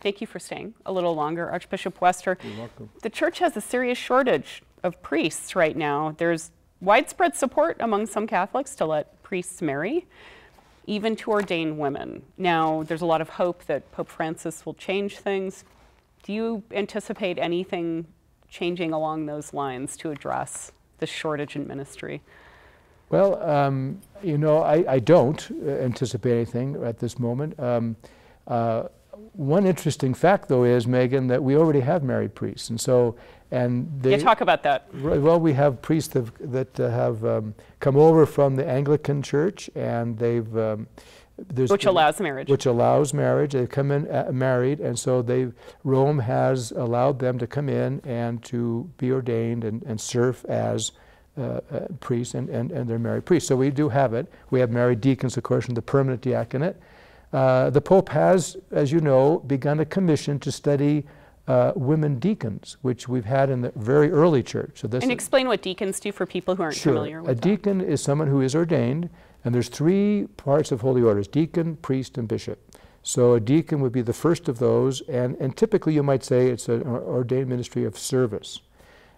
Thank you for staying a little longer, Archbishop Wester. You're welcome. The church has a serious shortage of priests right now. There's widespread support among some Catholics to let priests marry, even to ordain women. Now, there's a lot of hope that Pope Francis will change things. Do you anticipate anything changing along those lines to address the shortage in ministry? Well, um, you know, I, I don't anticipate anything at this moment. Um, uh, one interesting fact, though, is Megan that we already have married priests, and so and they, yeah, talk about that. Well, we have priests that, that uh, have um, come over from the Anglican Church, and they've um, which allows marriage. Which allows marriage. They've come in uh, married, and so they Rome has allowed them to come in and to be ordained and, and serve as uh, uh, priests, and, and, and they're married priests. So we do have it. We have married deacons, of course, in the permanent diaconate. Uh, the Pope has, as you know, begun a commission to study uh, women deacons, which we've had in the very early church. So this and explain what deacons do for people who aren't sure. familiar with A deacon is someone who is ordained, and there's three parts of holy orders, deacon, priest, and bishop. So a deacon would be the first of those, and, and typically you might say it's an ordained ministry of service.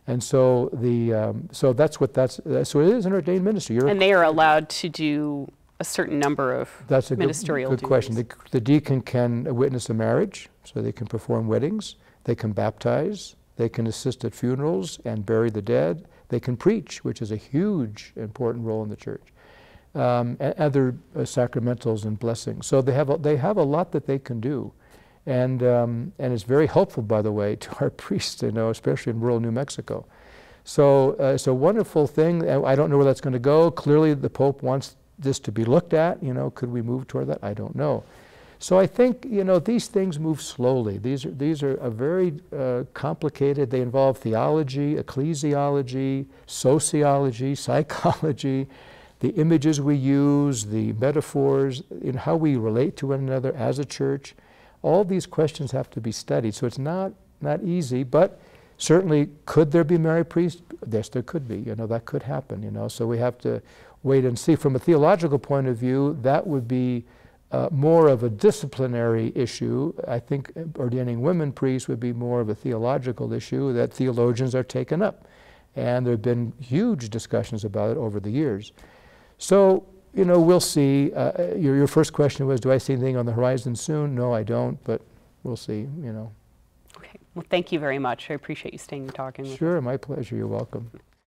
And so the um, so that's what that's so it is an ordained ministry. You're and they are allowed to do a certain number of that's a ministerial good, good question. The, the, deacon can witness a marriage, so they can perform weddings. They can baptize, they can assist at funerals and bury the dead. They can preach, which is a huge, important role in the church. Um, and other uh, sacramentals and blessings. So they have a, they have a lot that they can do, and um, and it's very helpful, by the way, to our priests, you know, especially in rural New Mexico. So uh, it's a wonderful thing. I don't know where that's going to go. Clearly, the Pope wants this to be looked at. You know, could we move toward that? I don't know. So I think you know these things move slowly. These are these are a very uh, complicated. They involve theology, ecclesiology, sociology, psychology, the images we use, the metaphors, in how we relate to one another as a church. All these questions have to be studied. So it's not not easy, but certainly could there be married priests? Yes, there could be. You know that could happen. You know, so we have to wait and see. From a theological point of view, that would be uh, more of a disciplinary issue. I think ordaining women priests would be more of a theological issue that theologians are taken up. And there have been huge discussions about it over the years. So, you know, we'll see. Uh, uh, your, your first question was, do I see anything on the horizon soon? No, I don't, but we'll see, you know. Okay. Well, thank you very much. I appreciate you staying and talking Sure, my pleasure. You're welcome.